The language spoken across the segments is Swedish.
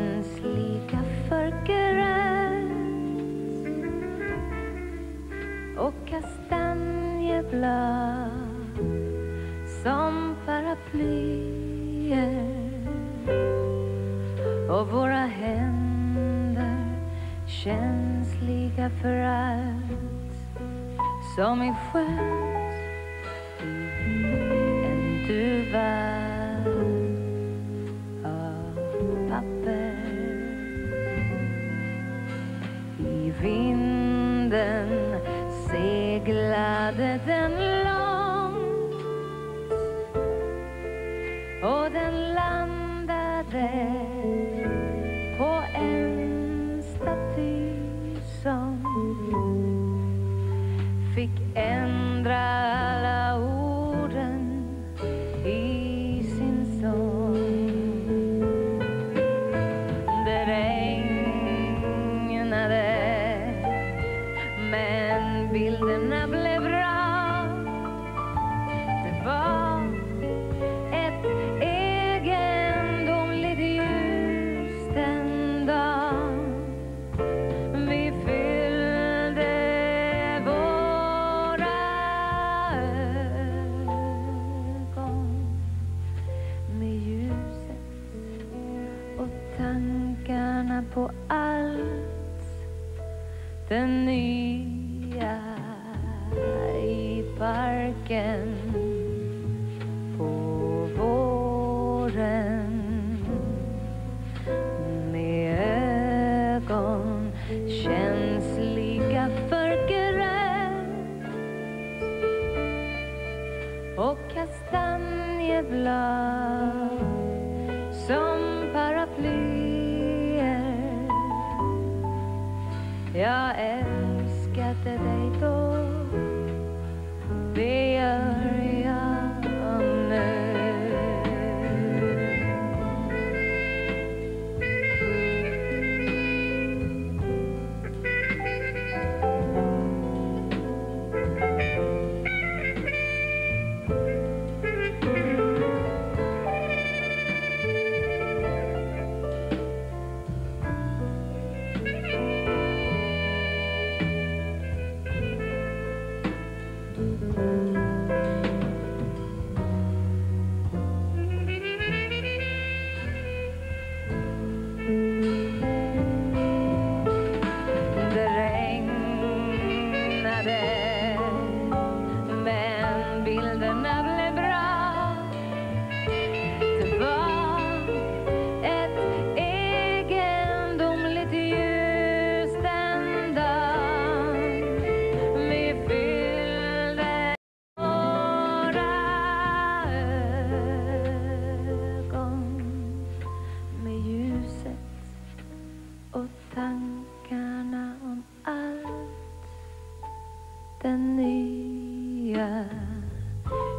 känsliga för gräs och kastanjeblad som paraplyer och våra händer känsliga för allt som är skönt vinden seglade den långt. Och den landade på en staty som fick ändra på allt. Det nya i parken på våren. Med ögon känsliga för gräs. Och kastanjeblad som Jag älskade dig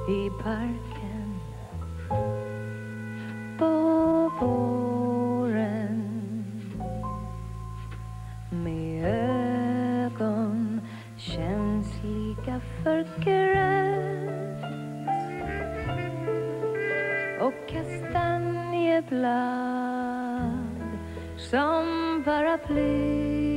i parken. På våren. Med ögon känsliga för gräs och kastanjeblad som paraply.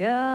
Det gör jag